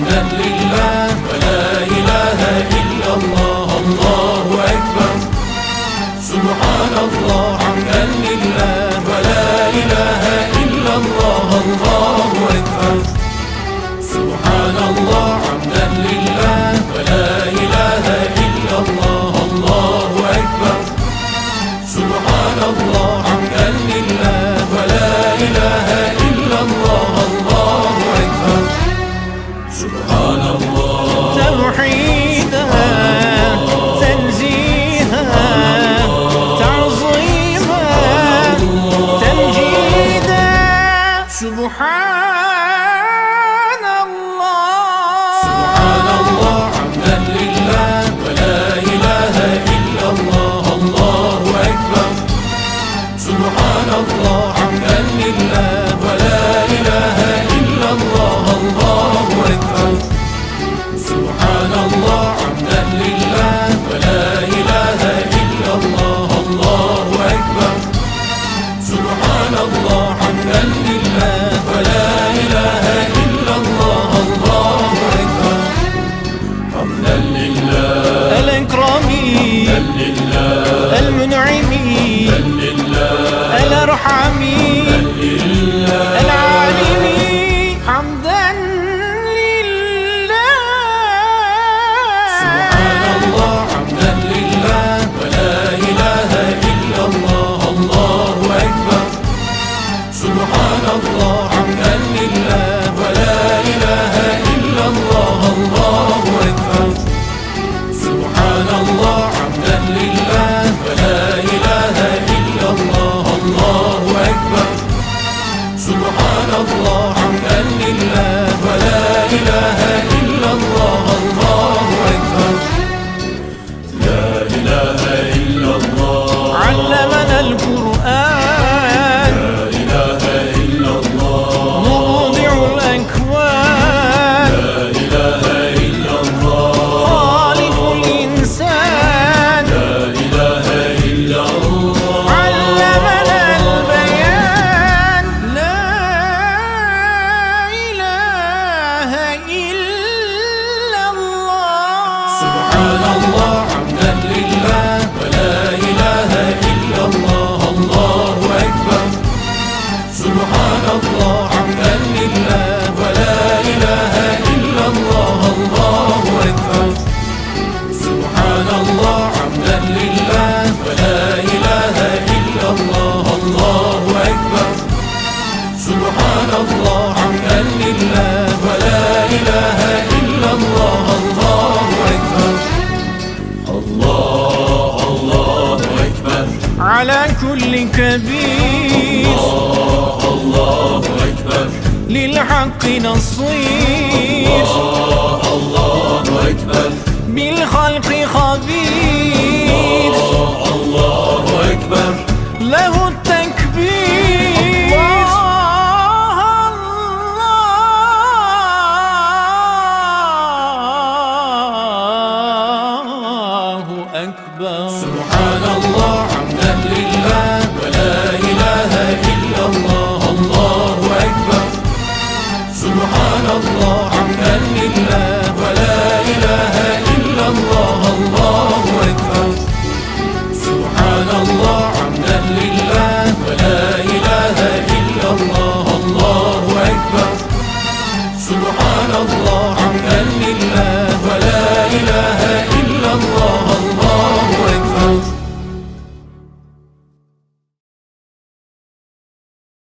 حمدا لله ولا إله إلا الله. الله أكبر. سبحان الله حمدا لله ولا إله إلا الله. الله أكبر. سبحان الله حمدا لله ولا إله إلا الله. الله أكبر. سبحان الله حمدا لله ولا إله إلا لله الإكرام الله كل كبير. الله الله أكبر للحق نصير. الله الله أكبر بالخلق خبير. الله الله أكبر. له سبحان الله حمدا لله ولا إله إلا